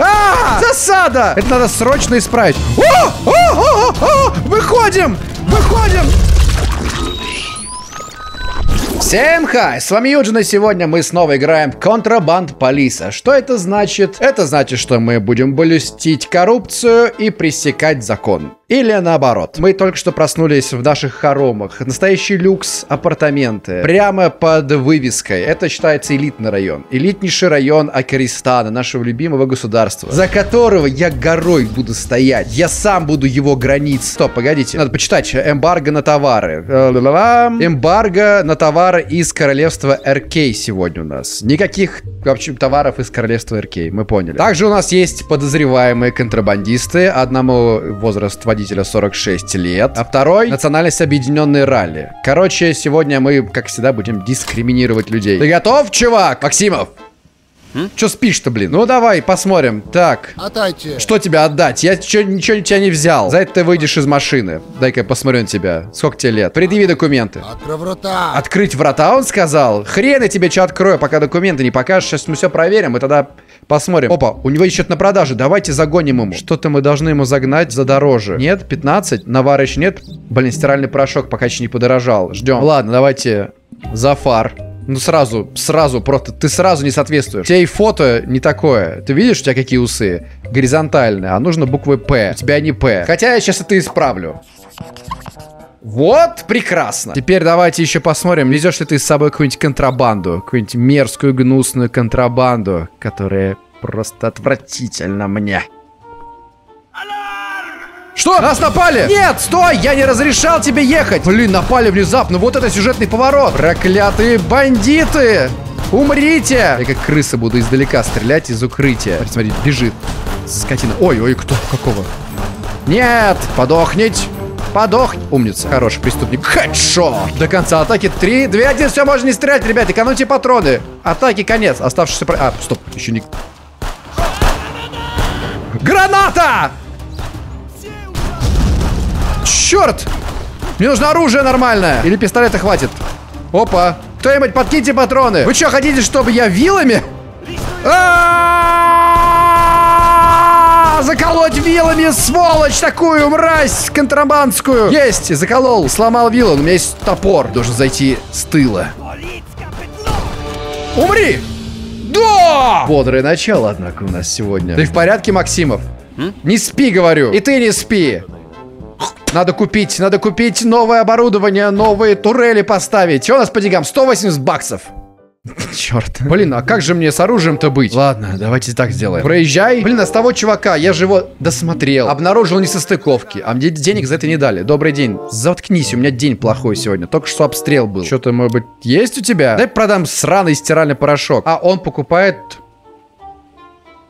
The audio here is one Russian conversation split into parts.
А, засада! Это надо срочно исправить. О, о, о, о, выходим, выходим. Всем хай, с вами Юджин, и сегодня мы снова играем Контрабанд Полиса. Что это значит? Это значит, что мы будем блюстить коррупцию и пресекать закон. Или наоборот. Мы только что проснулись в наших хоромах. Настоящий люкс апартаменты. Прямо под вывеской. Это считается элитный район. Элитнейший район Акаристана, нашего любимого государства. За которого я горой буду стоять. Я сам буду его границ. Стоп, погодите. Надо почитать. Эмбарго на товары. Эмбарго на товары из королевства РК сегодня у нас. Никаких, в общем, товаров из королевства РК. Мы поняли. Также у нас есть подозреваемые контрабандисты. Одному возраст водителя водителя 46 лет, а второй национальность объединенной ралли. Короче, сегодня мы, как всегда, будем дискриминировать людей. Ты готов, чувак? Максимов! Че спишь-то, блин? Ну давай, посмотрим. Так. Отдайте. Что тебе отдать? Я чё, ничего тебя не взял. За это ты выйдешь из машины. Дай-ка я посмотрю на тебя. Сколько тебе лет? Предъяви документы. Открой врата. Открыть врата, он сказал? Хрен я тебе что открою, пока документы не покажешь. Сейчас мы все проверим, и тогда посмотрим. Опа, у него что-то на продаже. Давайте загоним ему. Что-то мы должны ему загнать за дороже. Нет, 15. Навара еще нет. Блин, стиральный порошок пока еще не подорожал. Ждем. Ладно, давайте за фар. Ну сразу, сразу, просто ты сразу не соответствуешь. У тебя и фото не такое. Ты видишь, у тебя какие усы? Горизонтальные, а нужно буквы П. У тебя не П. Хотя я сейчас это исправлю. Вот, прекрасно. Теперь давайте еще посмотрим, везешь ли ты с собой какую-нибудь контрабанду. Какую-нибудь мерзкую, гнусную контрабанду, которая просто отвратительно мне. Что? Нас напали! Нет, стой! Я не разрешал тебе ехать! Блин, напали внезапно. Вот это сюжетный поворот. Проклятые бандиты! Умрите! Я как крыса буду издалека стрелять из укрытия. Смотри, смотри, бежит. Скотина. Ой, ой, кто? Какого? Нет! Подохнить! Подох. Умница. Хороший преступник. Хедшот. До конца атаки. 3, 2, 1. Все, можно не стрелять, ребят. Экономьте патроны. Атаки конец. Оставшийся... А, стоп. Еще не... Граната! Черт! Мне нужно оружие нормальное. Или пистолета хватит. Опа. Кто-нибудь подкиньте патроны. Вы что, хотите, чтобы я вилами? Заколоть вилами, сволочь такую, мразь контрабандскую. Есть, заколол, сломал вилу. У меня есть топор. Должен зайти с тыла. Умри! Да! Бодрое начало, однако, у нас сегодня. Ты в порядке, Максимов? Не спи, говорю. И ты не спи. Надо купить, надо купить новое оборудование, новые турели поставить. Что у нас по деньгам? 180 баксов. Черт. Блин, а как же мне с оружием-то быть? Ладно, давайте так сделаем. Проезжай. Блин, а с того чувака, я же его досмотрел. Обнаружил несостыковки. А мне денег за это не дали. Добрый день. Заткнись, у меня день плохой сегодня. Только что обстрел был. Что-то, может быть, есть у тебя? Дай продам сраный стиральный порошок. А он покупает...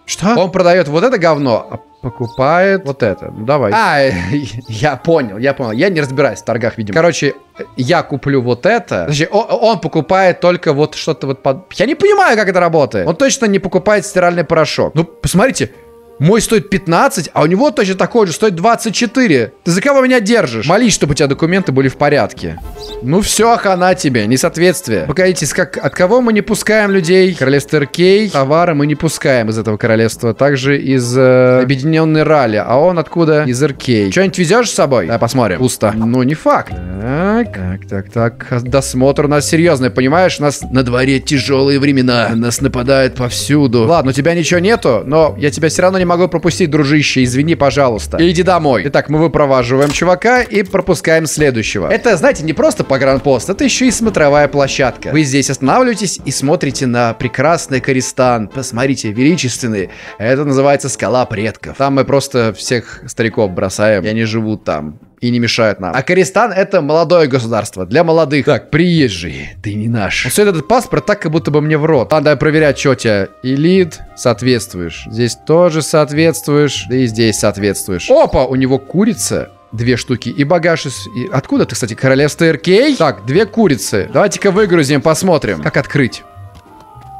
Что? Он продает вот это говно, а покупает вот это. Ну, давай. А, я понял, я понял. Я не разбираюсь в торгах, видимо. Короче, я куплю вот это. Значит, он, он покупает только вот что-то вот под... Я не понимаю, как это работает. Он точно не покупает стиральный порошок. Ну, посмотрите, мой стоит 15, а у него точно такой же стоит 24. Ты за кого меня держишь? Молись, чтобы у тебя документы были в порядке. Ну все, хана тебе, несоответствие. Погодите, как, от кого мы не пускаем людей? Королевство РК, товары мы не пускаем из этого королевства. Также из э, Объединенной Ралли. А он откуда? Из РК. Что-нибудь везешь с собой? Давай посмотрим. Пусто. Ну, не факт. Так, так, так, так. Досмотр у нас серьезный, понимаешь? У нас на дворе тяжелые времена. Нас нападают повсюду. Ладно, у тебя ничего нету, но я тебя все равно не могу пропустить, дружище. Извини, пожалуйста. Иди домой. Итак, мы выпроваживаем чувака и пропускаем следующего. Это, знаете, не просто погранпост, это еще и смотровая площадка. Вы здесь останавливаетесь и смотрите на прекрасный Користан. Посмотрите, величественный. Это называется скала предков. Там мы просто всех стариков бросаем, и они живут там и не мешают нам. А Користан это молодое государство, для молодых. Так, приезжий, ты не наш. Все этот паспорт так, как будто бы мне в рот. Надо проверять, что тебя. Элит, соответствуешь. Здесь тоже соответствуешь, да и здесь соответствуешь. Опа, у него курица. Две штуки. И багаж из... И... Откуда ты, кстати, королевство РК? Так, две курицы. Давайте-ка выгрузим, посмотрим. Как открыть?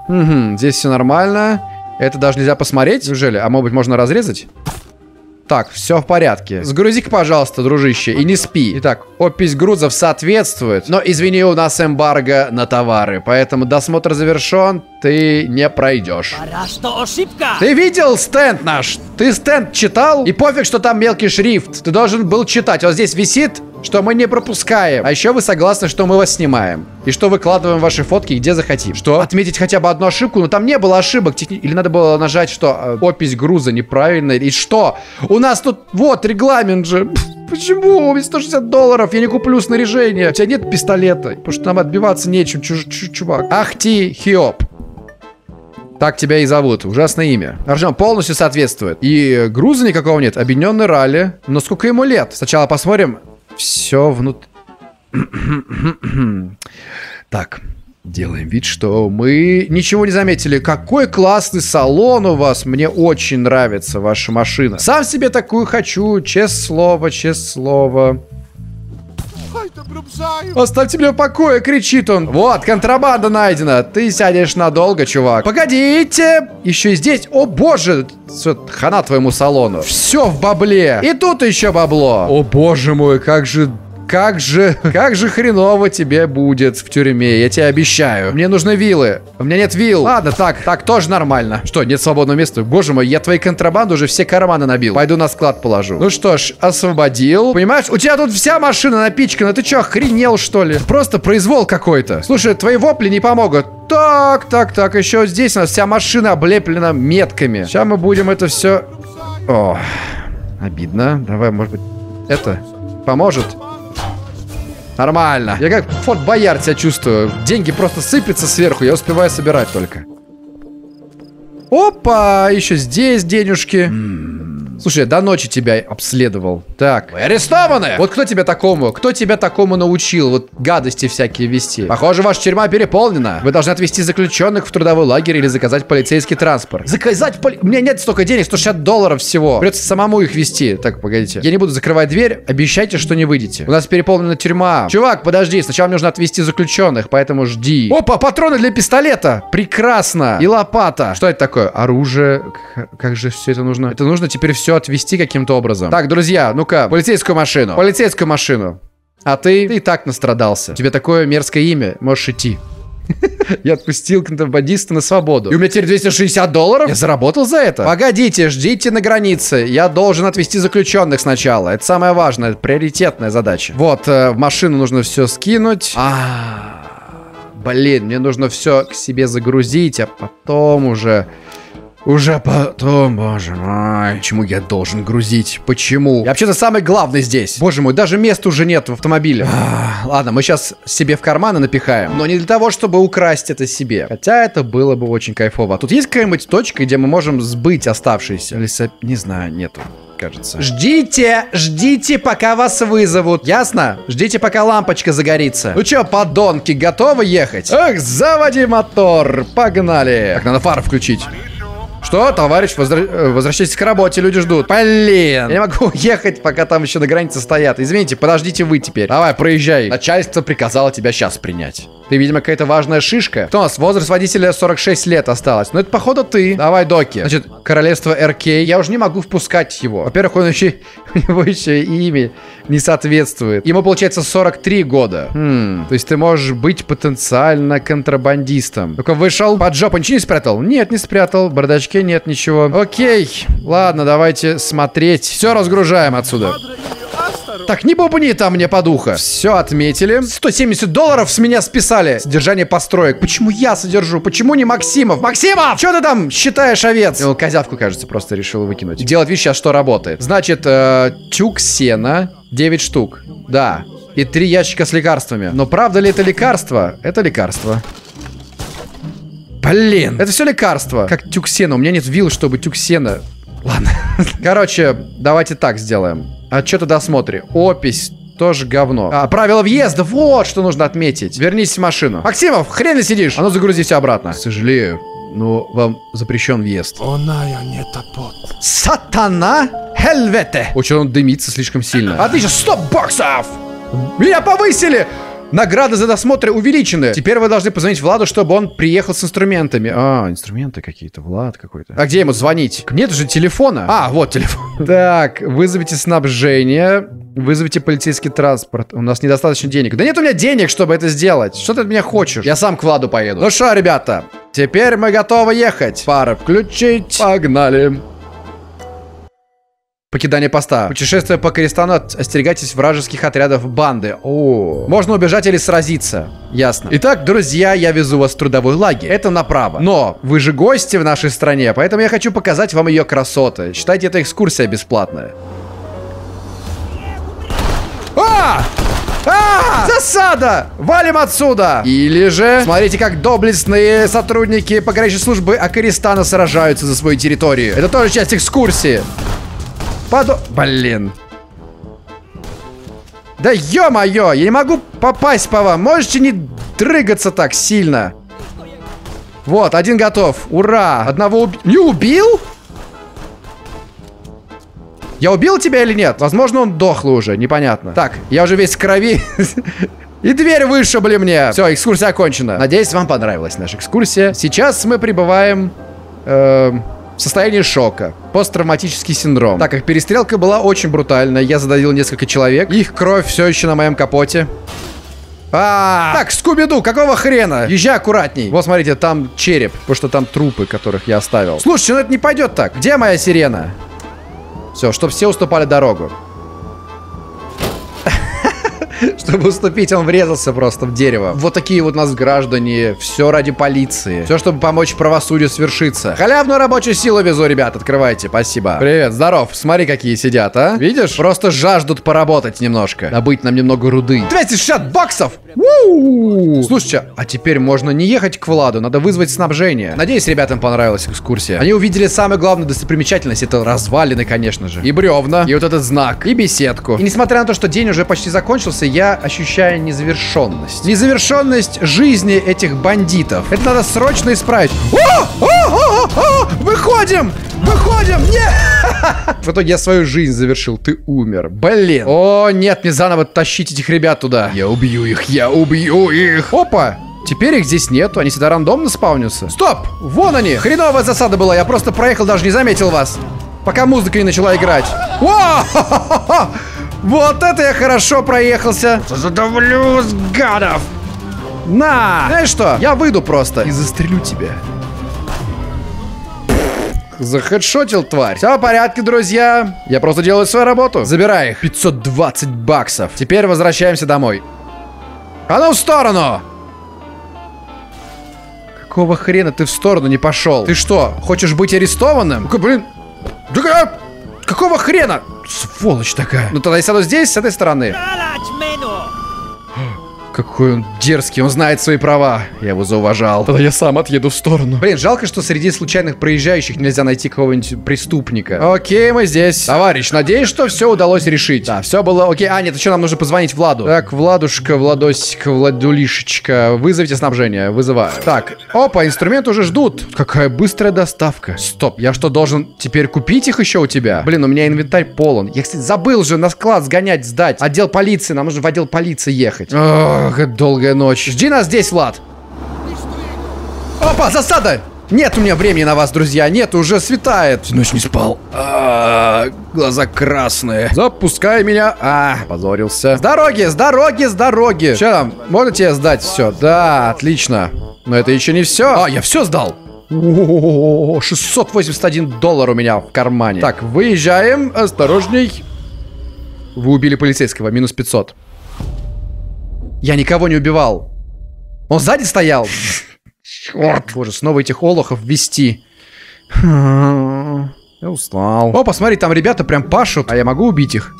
Угу, здесь все нормально. Это даже нельзя посмотреть, неужели? А может быть, можно разрезать? Так, все в порядке. Сгрузи-ка, пожалуйста, дружище, и не спи. Итак, опись грузов соответствует. Но, извини, у нас эмбарго на товары, поэтому досмотр завершен, ты не пройдешь. Ты видел стенд наш? Ты стенд читал? И пофиг, что там мелкий шрифт. Ты должен был читать. Вот здесь висит что мы не пропускаем. А еще вы согласны, что мы вас снимаем. И что выкладываем ваши фотки где захотим. Что? Отметить хотя бы одну ошибку? Но там не было ошибок. Техни... Или надо было нажать, что э, опись груза неправильная. И что? У нас тут, вот, регламент же. Почему? Ведь 160 долларов, я не куплю снаряжение. У тебя нет пистолета, потому что нам отбиваться нечем, чуж, чуж, чувак. Ахти Хиоп. Так тебя и зовут. Ужасное имя. Аржан полностью соответствует. И груза никакого нет. Объединенный ралли. Но сколько ему лет? Сначала посмотрим, все внутри... так, делаем вид, что мы ничего не заметили. Какой классный салон у вас. Мне очень нравится ваша машина. Сам себе такую хочу. Честное слово, честное слово. Оставьте меня в покое, кричит он. Вот, контрабанда найдена. Ты сядешь надолго, чувак. Погодите. Еще и здесь. О, боже. Хана твоему салону. Все в бабле. И тут еще бабло. О, боже мой, как же как же, как же хреново тебе будет в тюрьме, я тебе обещаю. Мне нужны вилы. У меня нет вил. Ладно, так, так тоже нормально. Что, нет свободного места? Боже мой, я твои контрабанды уже все карманы набил. Пойду на склад положу. Ну что ж, освободил. Понимаешь, у тебя тут вся машина напичкана. Ты что, охренел, что ли? Просто произвол какой-то. Слушай, твои вопли не помогут. Так, так, так, еще здесь у нас вся машина облеплена метками. Сейчас мы будем это все... О, обидно. Давай, может быть, это поможет? Нормально. Я как Форт Боярд себя чувствую. Деньги просто сыпятся сверху, я успеваю собирать только. Опа, еще здесь денежки. Слушай, до ночи тебя обследовал. Так, вы арестованы! Вот кто тебя такому, кто тебя такому научил, вот гадости всякие вести? Похоже, ваша тюрьма переполнена. Вы должны отвезти заключенных в трудовой лагерь или заказать полицейский транспорт. Заказать поли... У меня нет столько денег, 160 долларов всего. Придется самому их вести. Так, погодите. Я не буду закрывать дверь, обещайте, что не выйдете. У нас переполнена тюрьма. Чувак, подожди, сначала мне нужно отвезти заключенных, поэтому жди. Опа, патроны для пистолета! Прекрасно! И лопата. Что это такое? Оружие. Как же все это нужно? Это нужно теперь все отвести каким-то образом. Так, друзья, ну-ка, полицейскую машину. Полицейскую машину. А ты, ты и так настрадался. Тебе такое мерзкое имя, можешь идти. Я отпустил контрабандиста на свободу. И у меня теперь 260 долларов? Я заработал за это? Погодите, ждите на границе. Я должен отвезти заключенных сначала. Это самое важное, приоритетная задача. Вот, э, в машину нужно все скинуть. А, блин, мне нужно все к себе загрузить, а потом уже... Уже потом, боже мой. Почему я должен грузить? Почему? Я вообще-то самый главный здесь. Боже мой, даже места уже нет в автомобиле. А, ладно, мы сейчас себе в карманы напихаем. Но не для того, чтобы украсть это себе. Хотя это было бы очень кайфово. А тут есть какая-нибудь точка, где мы можем сбыть оставшиеся? Или, не знаю, нету кажется. Ждите, ждите, пока вас вызовут. Ясно? Ждите, пока лампочка загорится. Ну чё, подонки, готовы ехать? Эх, заводи мотор. Погнали. Так, надо фары включить. Что, товарищ, возра... Э, возвращайтесь к работе, люди ждут. Блин, я не могу уехать, пока там еще на границе стоят. Извините, подождите вы теперь. Давай, проезжай. Начальство приказало тебя сейчас принять. Ты, видимо, какая-то важная шишка. Кто у нас? Возраст водителя 46 лет осталось. Ну, это, походу, ты. Давай, Доки. Значит, королевство РК. Я уже не могу впускать его. Во-первых, он еще... У него еще имя не соответствует. Ему, получается, 43 года. Хм. То есть ты можешь быть потенциально контрабандистом. Только вышел, под жопу ничего не спрятал? Нет, не спрятал. В бардачке нет ничего. Окей. Ладно, давайте смотреть. Все разгружаем отсюда. Так, не бубни там мне под ухо. Все отметили. 170 долларов с меня списали. Содержание построек. Почему я содержу? Почему не Максимов? Максимов! Что ты там считаешь, овец? Ну, козявку, кажется, просто решил выкинуть. Делать вид сейчас, что работает. Значит, э, тюк сена 9 штук. Да. И три ящика с лекарствами. Но правда ли это лекарство? Это лекарство. Блин, это все лекарство. Как тюк сена. У меня нет вилл, чтобы тюк сена... Ладно. Короче, давайте так сделаем. Отчет о досмотре. Опись тоже говно. А, правила въезда, вот что нужно отметить. Вернись в машину. Максимов, хрен ли сидишь? А ну загрузи все обратно. Сожалею, но вам запрещен въезд. Сатана? Хельвете! Очень он дымится слишком сильно. Отлично, 100 баксов! Меня повысили! Награды за досмотр увеличены. Теперь вы должны позвонить Владу, чтобы он приехал с инструментами. А, инструменты какие-то. Влад какой-то. А где ему звонить? Нет же телефона. А, вот телефон. Так, вызовите снабжение. Вызовите полицейский транспорт. У нас недостаточно денег. Да нет у меня денег, чтобы это сделать. Что ты от меня хочешь? Я сам к Владу поеду. Ну что, ребята, теперь мы готовы ехать. Пара включить. Погнали. Покидание поста. Путешествуя по Користану, остерегайтесь вражеских отрядов банды. О, можно убежать или сразиться. Ясно. Итак, друзья, я везу вас в трудовой лагерь. Это направо. Но вы же гости в нашей стране, поэтому я хочу показать вам ее красоты. Считайте, это экскурсия бесплатная. А! А! Засада! Валим отсюда! Или же... Смотрите, как доблестные сотрудники пограничной службы Акаристана сражаются за свою территорию. Это тоже часть экскурсии. Подо... Блин. Да ё-моё, я не могу попасть по вам. Можете не дрыгаться так сильно. Вот, один готов. Ура! Одного убил. Не убил? Я убил тебя или нет? Возможно, он дохлый уже, непонятно. Так, я уже весь в крови. И дверь вышибли мне. Все, экскурсия окончена. Надеюсь, вам понравилась наша экскурсия. Сейчас мы прибываем... В состоянии шока. Посттравматический синдром. Так как перестрелка была очень брутальная, я задавил несколько человек. Их кровь все еще на моем капоте. А, -а, а Так, Скуби-Ду, какого хрена? Езжай аккуратней. Вот, смотрите, там череп, потому что там трупы, которых я оставил. Слушайте, ну это не пойдет так. Где моя сирена? Все, чтобы все уступали дорогу. Чтобы уступить, он врезался просто в дерево. Вот такие вот нас граждане. Все ради полиции. Все, чтобы помочь правосудию свершиться. Халявную рабочую силу везу, ребят. Открывайте. Спасибо. Привет, здоров. Смотри, какие сидят, а? Видишь? Просто жаждут поработать немножко. Добыть нам немного руды. 260 баксов! У-у-у! Слушайте, а теперь можно не ехать к Владу, надо вызвать снабжение. Надеюсь, ребятам понравилась экскурсия. Они увидели самую главную достопримечательность. Это развалины, конечно же. И бревна, и вот этот знак, и беседку. И несмотря на то, что день уже почти закончился, я ощущаю незавершенность. Незавершенность жизни этих бандитов. Это надо срочно исправить. О! О! О! О! Выходим! Выходим! Нет! В итоге я свою жизнь завершил. Ты умер. Блин. О, нет, мне заново тащить этих ребят туда. Я убью их, я убью их. Опа! Теперь их здесь нету, они сюда рандомно спавнятся. Стоп! Вон они! Хреновая засада была, я просто проехал, даже не заметил вас. Пока музыка не начала играть. О! Вот это я хорошо проехался. Задавлю с гадов. На! Знаешь что? Я выйду просто и застрелю тебя. Захедшотил тварь. Все в порядке, друзья. Я просто делаю свою работу. Забирай их. 520 баксов. Теперь возвращаемся домой. А ну в сторону! Какого хрена ты в сторону не пошел? Ты что, хочешь быть арестованным? Блин. Какого хрена? Сволочь такая. Ну тогда я сяду здесь, с этой стороны. Какой он дерзкий, он знает свои права. Я его зауважал. Тогда я сам отъеду в сторону. Блин, жалко, что среди случайных проезжающих нельзя найти кого-нибудь преступника. Окей, мы здесь. Товарищ, надеюсь, что все удалось решить. Да, все было окей. А, нет, еще нам нужно позвонить Владу. Так, Владушка, Владосик, Владулишечка. Вызовите снабжение. Вызываю. Так, опа, инструмент уже ждут. Какая быстрая доставка. Стоп, я что, должен теперь купить их еще у тебя? Блин, у меня инвентарь полон. Я, кстати, забыл же на склад сгонять, сдать. Отдел полиции, нам нужно в отдел полиции ехать. Ох. Ох, это долгая ночь. Жди нас здесь, Влад. Опа, засада! Нет у меня времени на вас, друзья. Нет, уже светает. Всю ночь не спал. А -а -а, глаза красные. Запускай меня. А, позорился. С дороги, с дороги, с дороги. Че там? Можно тебе сдать все? Да, отлично. Но это еще не все. А, я все сдал. О, 681 доллар у меня в кармане. Так, выезжаем. Осторожней. Вы убили полицейского. Минус 500. Я никого не убивал. Он сзади стоял. Черт. Боже, снова этих олухов ввести. Я устал. О, посмотри, там ребята прям пашут. А я могу убить их?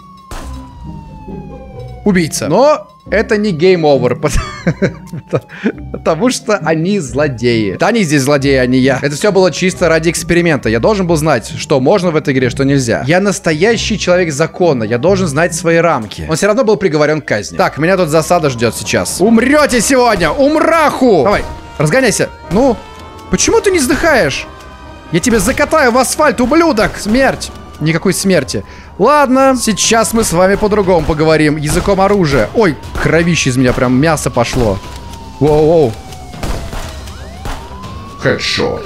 Убийца. Но это не game over, потому что они злодеи. Это они здесь злодеи, а не я. Это все было чисто ради эксперимента. Я должен был знать, что можно в этой игре, что нельзя. Я настоящий человек закона. Я должен знать свои рамки. Он все равно был приговорен к казни. Так, меня тут засада ждет сейчас. Умрете сегодня! Умраху! Давай, разгоняйся. Ну, почему ты не вздыхаешь? Я тебя закатаю в асфальт, ублюдок! Смерть! никакой смерти. Ладно, сейчас мы с вами по-другому поговорим. Языком оружия. Ой, кровище из меня, прям мясо пошло. Воу-воу. Хедшот.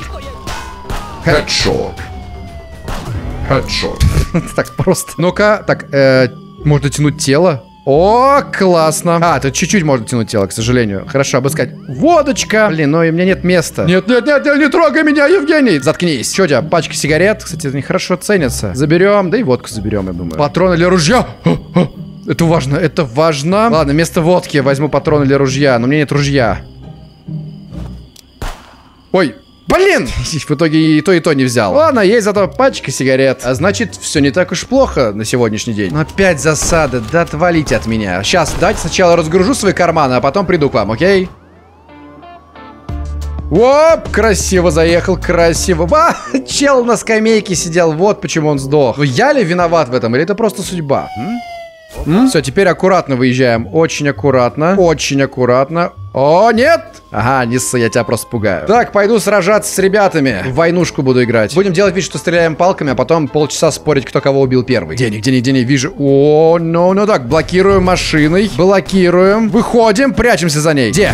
Хедшот. Хедшот. так просто. Ну-ка, так, э, можно тянуть тело. О, классно. А, тут чуть-чуть можно тянуть тело, к сожалению. Хорошо, обыскать. Водочка. Блин, ну и у меня нет места. Нет, нет, нет, нет, не трогай меня, Евгений. Заткнись. Что у тебя? Пачка сигарет. Кстати, они хорошо ценятся. Заберем, да и водку заберем, я думаю. Патроны для ружья. Это важно, это важно. Ладно, вместо водки возьму патроны для ружья, но у меня нет ружья. Ой, Блин! В итоге и то, и то не взял. Ладно, есть зато пачка сигарет. А значит, все не так уж плохо на сегодняшний день. Но опять засады. Да отвалите от меня. Сейчас, давайте сначала разгружу свои карманы, а потом приду к вам, окей? Оп, красиво заехал, красиво. А, чел на скамейке сидел, вот почему он сдох. Ну я ли виноват в этом, или это просто судьба? Все, теперь аккуратно выезжаем. Очень аккуратно. Очень аккуратно. О, нет! Ага, Нисса, я тебя просто пугаю. Так, пойду сражаться с ребятами. В войнушку буду играть. Будем делать вид, что стреляем палками, а потом полчаса спорить, кто кого убил первый. Денег, денег, денег, вижу. О, ну, ну так, блокируем машиной. Блокируем. Выходим, прячемся за ней. Где?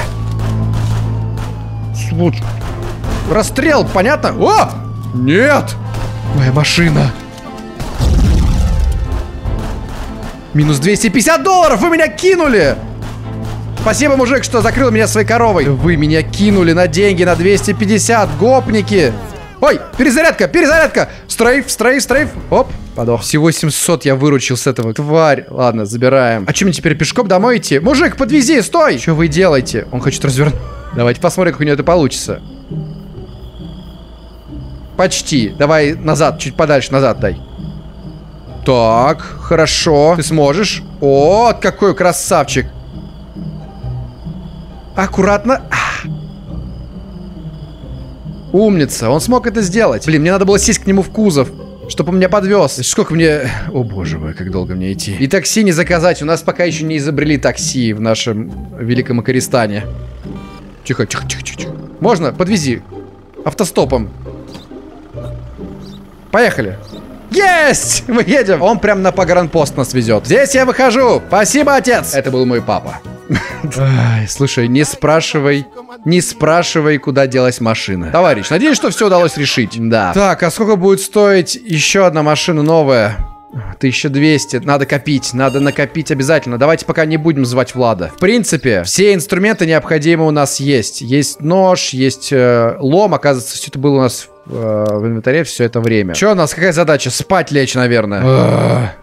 Расстрел, понятно? О! Нет! Моя машина. Минус 250 долларов! Вы меня кинули! Спасибо, мужик, что закрыл меня своей коровой. Вы меня кинули на деньги на 250, гопники. Ой, перезарядка, перезарядка. Стрейф, стрейф, стрейф. Оп, подох. Всего 700 я выручил с этого. Тварь. Ладно, забираем. А что мне теперь пешком домой идти? Мужик, подвези, стой. Что вы делаете? Он хочет развернуть. Давайте посмотрим, как у него это получится. Почти. Давай назад, чуть подальше, назад дай. Так, хорошо. Ты сможешь. О, какой красавчик. Аккуратно. Умница, он смог это сделать. Блин, мне надо было сесть к нему в кузов. Чтобы он меня подвез. Сколько мне... О боже мой, как долго мне идти. И такси не заказать. У нас пока еще не изобрели такси в нашем великом Акаристане. Тихо, тихо, тихо, тихо. Можно? Подвези. Автостопом. Поехали. Есть! Мы едем. Он прям на погранпост нас везет. Здесь я выхожу. Спасибо, отец. Это был мой папа. Ай, слушай, не спрашивай, не спрашивай, куда делась машина. Товарищ, надеюсь, что все удалось решить. Да. Так, а сколько будет стоить еще одна машина новая? 1200. Надо копить. Надо накопить обязательно. Давайте пока не будем звать Влада. В принципе, все инструменты необходимые у нас есть. Есть нож, есть э, лом. Оказывается, все это было у нас э, в инвентаре все это время. Что у нас? Какая задача? Спать лечь, наверное.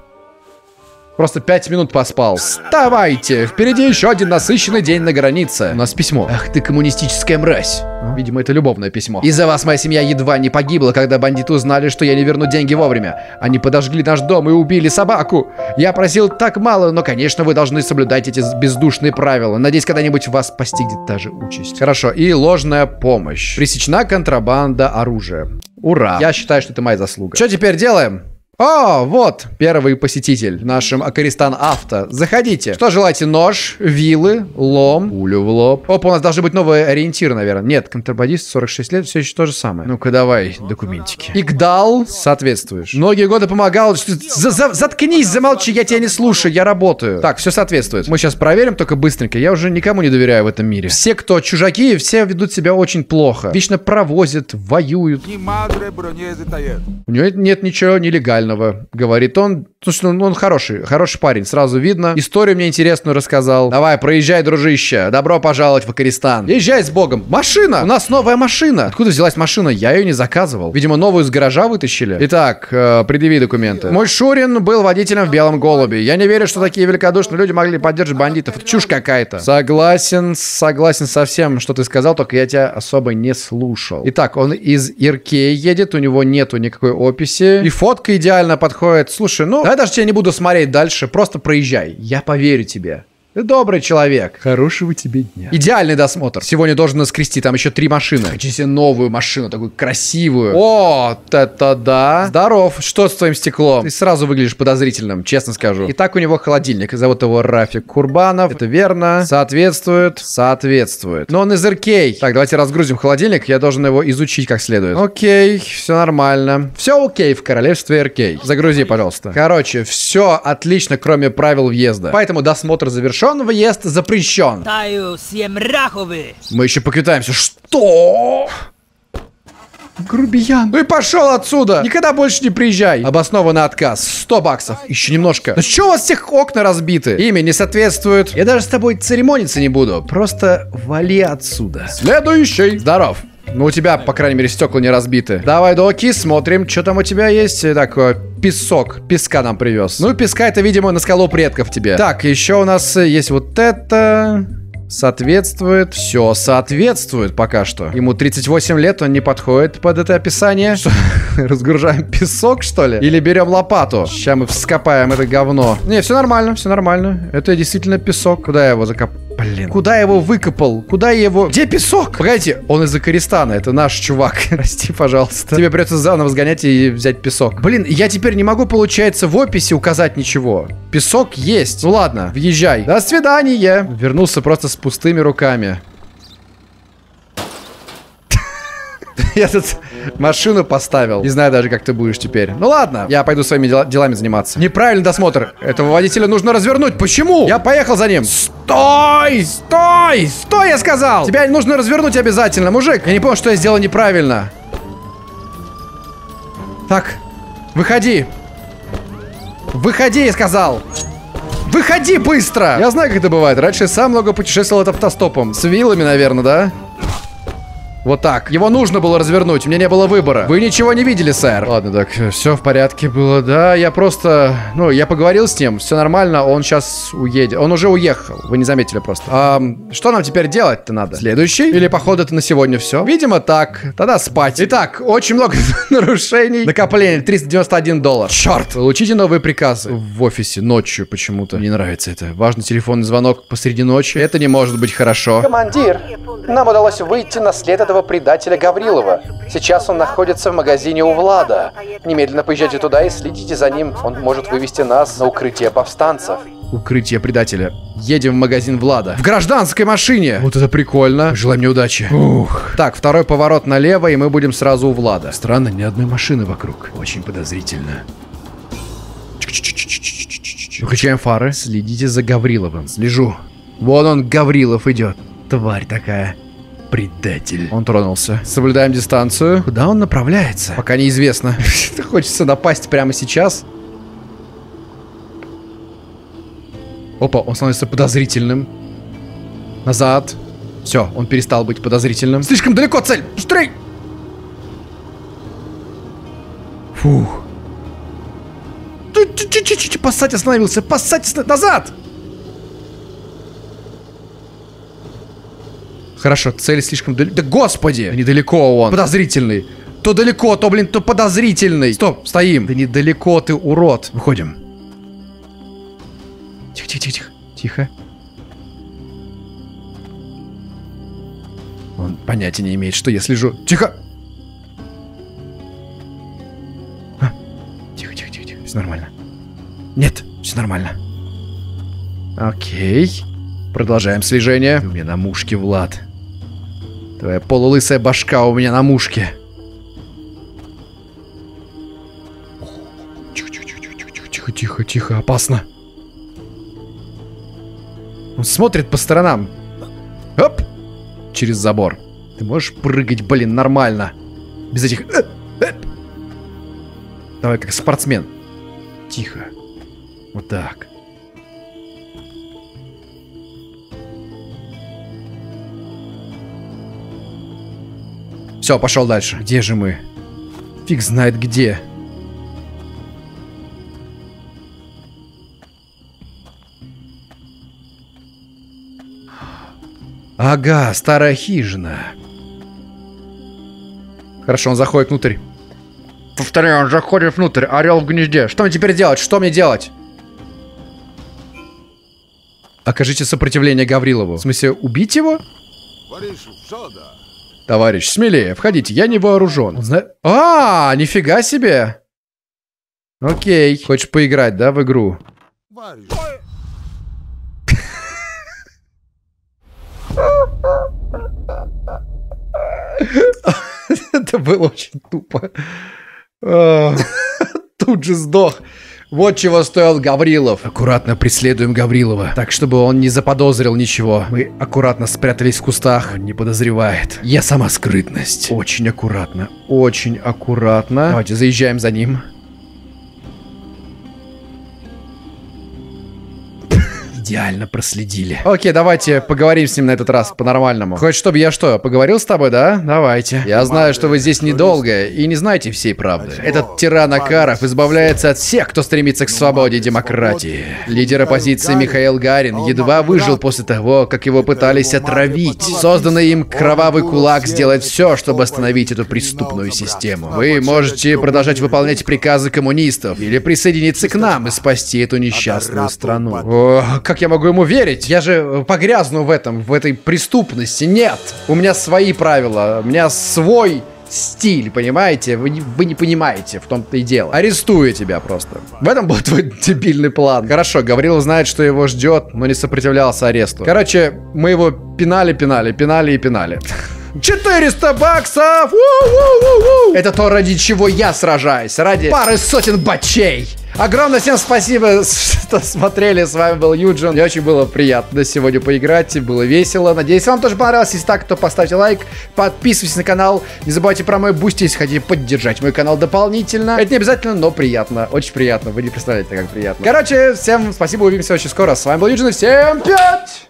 Просто пять минут поспал. Вставайте! Впереди еще один насыщенный день на границе. У нас письмо. Ах ты коммунистическая мразь. Видимо, это любовное письмо. Из-за вас моя семья едва не погибла, когда бандиты узнали, что я не верну деньги вовремя. Они подожгли наш дом и убили собаку. Я просил так мало, но, конечно, вы должны соблюдать эти бездушные правила. Надеюсь, когда-нибудь вас постигнет та же участь. Хорошо. И ложная помощь. Пресечена контрабанда оружия. Ура. Я считаю, что это моя заслуга. Что теперь делаем? О, вот, первый посетитель в нашем Акаристан Авто. Заходите. Что желаете? Нож, вилы, лом, пулю в лоб. Опа, у нас должны быть новые ориентиры, наверное. Нет, контрабандист, 46 лет, все еще то же самое. Ну-ка, давай, документики. Игдал, соответствуешь. Многие годы помогал. За -за Заткнись, замолчи, я тебя не слушаю, я работаю. Так, все соответствует. Мы сейчас проверим, только быстренько. Я уже никому не доверяю в этом мире. Все, кто чужаки, все ведут себя очень плохо. Вечно провозят, воюют. У него нет ничего нелегального нормального, говорит он. Слушай, ну он хороший, хороший парень, сразу видно. Историю мне интересную рассказал. Давай, проезжай, дружище. Добро пожаловать в Акаристан. Езжай с богом. Машина! У нас новая машина. Откуда взялась машина? Я ее не заказывал. Видимо, новую из гаража вытащили. Итак, э, предъяви документы. Мой Шурин был водителем в Белом Голубе. Я не верю, что такие великодушные люди могли поддержать бандитов. Это чушь какая-то. Согласен, согласен со всем, что ты сказал, только я тебя особо не слушал. Итак, он из Иркей едет, у него нету никакой описи. И фотка идеально подходит. Слушай, ну, давай даже тебя не буду смотреть дальше, просто проезжай. Я поверю тебе. Ты добрый человек. Хорошего тебе дня. Идеальный досмотр. Сегодня должен наскрести там еще три машины. Хочу себе новую машину, такую красивую. О, это да. Здоров. Что с твоим стеклом? Ты сразу выглядишь подозрительным, честно скажу. Итак, у него холодильник. Зовут его Рафик Курбанов. Это верно. Соответствует. Соответствует. Но он из РК. Так, давайте разгрузим холодильник. Я должен его изучить как следует. Окей, все нормально. Все окей в королевстве РК. Загрузи, пожалуйста. Короче, все отлично, кроме правил въезда. Поэтому досмотр завершен, въезд запрещен. Таю Сьемраховы. Мы еще поквитаемся. Что? Грубиян. Ну и пошел отсюда. Никогда больше не приезжай. Обоснованный отказ. 100 баксов. Еще немножко. Да что у вас всех окна разбиты? Имя не соответствует. Я даже с тобой церемониться не буду. Просто вали отсюда. Следующий. Здоров. Ну, у тебя, по крайней мере, стекла не разбиты. Давай, Доки, смотрим, что там у тебя есть. Так, э, песок. Песка нам привез. Ну, песка это, видимо, на скалу предков тебе. Так, еще у нас э, есть вот это... Соответствует. Все соответствует пока что. Ему 38 лет, он не подходит под это описание. Что, разгружаем песок, что ли? Или берем лопату? Сейчас мы вскопаем это говно. Не, все нормально, все нормально. Это действительно песок. Куда я его закопал? Блин. Куда я его выкопал? Куда я его... Где песок? Погодите, он из Акаристана, это наш чувак. Прости, пожалуйста. Тебе придется заново сгонять и взять песок. Блин, я теперь не могу, получается, в описи указать ничего. Песок есть. Ну ладно, въезжай. До свидания. Вернулся просто с пустыми руками. Я тут машину поставил. Не знаю даже, как ты будешь теперь. Ну ладно, я пойду своими дела- делами заниматься. Неправильный досмотр. Этого водителя нужно развернуть. Почему? Я поехал за ним. Стой! Стой! Стой, я сказал! Тебя нужно развернуть обязательно, мужик. Я не понял, что я сделал неправильно. Так, выходи. Выходи, я сказал. Выходи быстро! Я знаю, как это бывает. Раньше сам много путешествовал от автостопом. С вилами, наверное, да? Вот так. Его нужно было развернуть, у меня не было выбора. Вы ничего не видели, сэр. Ладно, так, все в порядке было, да. Я просто, ну, я поговорил с ним, все нормально, он сейчас уедет. Он уже уехал, вы не заметили просто. А, что нам теперь делать-то надо? Следующий? Или, походу, это на сегодня все? Видимо, так. Тогда спать. Итак, очень много нарушений. Накопление 391 доллар. Черт! Получите новые приказы. В офисе ночью почему-то. Не нравится это. Важный телефонный звонок посреди ночи. Это не может быть хорошо. Командир, нам удалось выйти на след этого предателя Гаврилова. Сейчас он находится в магазине у Влада. Немедленно поезжайте туда и следите за ним. Он может вывести нас на укрытие повстанцев. Укрытие предателя. Едем в магазин Влада. В гражданской машине! Вот это прикольно. Желай мне удачи. Ух. Так, второй поворот налево, и мы будем сразу у Влада. Странно, ни одной машины вокруг. Очень подозрительно. Выключаем фары. Следите за Гавриловым. Слежу. Вон он, Гаврилов идет. Тварь такая. Предатель. Он тронулся. Соблюдаем дистанцию. Куда он направляется? Пока неизвестно. Хочется напасть прямо сейчас. Опа, он становится подозрительным. Назад. Все, он перестал быть подозрительным. Слишком далеко цель! Быстрей! Фух. Чуть-чуть, Пассать остановился. Пассать остановился. Назад! Хорошо, цель слишком далеко. Да господи! Недалеко он. Подозрительный. То далеко, то, блин, то подозрительный. Стоп, стоим. Да недалеко ты, урод. Выходим. Тихо, тихо, тихо, тихо. Тихо. Он понятия не имеет, что я слежу. Тихо! А, Тихо, тихо, тихо, тихо. Все нормально. Нет, все нормально. Окей. Продолжаем слежение. У меня на мушке, Влад. Твоя полулысая башка у меня на мушке. Тихо, тихо, тихо, тихо, тихо, тихо, тихо, тихо, опасно. Он смотрит по сторонам. Оп! Через забор. Ты можешь прыгать, блин, нормально. Без этих... э, э. Давай как спортсмен. Тихо. Вот так. Все, пошел дальше. Где же мы? Фиг знает где. Ага, старая хижина. Хорошо, он заходит внутрь. Повторяю, он заходит внутрь. Орел в гнезде. Что мне теперь делать? Что мне делать? Окажите сопротивление Гаврилову. В смысле, убить его? Товарищ, смелее, входите, я не вооружен. Зна... А, нифига себе. Окей. Хочешь поиграть, да, в игру? Это было очень тупо. Тут же сдох. Вот чего стоил Гаврилов. Аккуратно преследуем Гаврилова, так чтобы он не заподозрил ничего. Мы аккуратно спрятались в кустах, он не подозревает. Я сама скрытность. Очень аккуратно, очень аккуратно. Давайте заезжаем за ним. Идеально проследили. Окей, давайте поговорим с ним на этот раз по-нормальному. Хочешь, чтобы я что, поговорил с тобой, да? Давайте. Я знаю, что вы здесь недолго и не знаете всей правды. Этот тиран Акаров избавляется от всех, кто стремится к свободе и демократии. Лидер оппозиции Михаил Гарин едва выжил после того, как его пытались отравить. Созданный им кровавый кулак сделает все, чтобы остановить эту преступную систему. Вы можете продолжать выполнять приказы коммунистов или присоединиться к нам и спасти эту несчастную страну. О, как я могу ему верить? Я же погрязну в этом, в этой преступности. Нет! У меня свои правила, у меня свой стиль, понимаете? Вы вы не понимаете, в том-то и дело. Арестую тебя просто. В этом был твой дебильный план. Хорошо, Гаврилов знает, что его ждет, но не сопротивлялся аресту. Короче, мы его пинали, пинали, пинали и пинали. 400 баксов! У-у-у-у! Это то, ради чего я сражаюсь. Ради пары сотен бачей. Огромное всем спасибо, что смотрели. С вами был Юджин. Мне очень было приятно сегодня поиграть. Было весело. Надеюсь, вам тоже понравилось. Если так, то поставьте лайк, подписывайтесь на канал. Не забывайте про мой Boosty, если хотите поддержать мой канал дополнительно. Это не обязательно, но приятно. Очень приятно. Вы не представляете, как приятно. Короче, всем спасибо. Увидимся очень скоро. С вами был Юджин. Всем пять!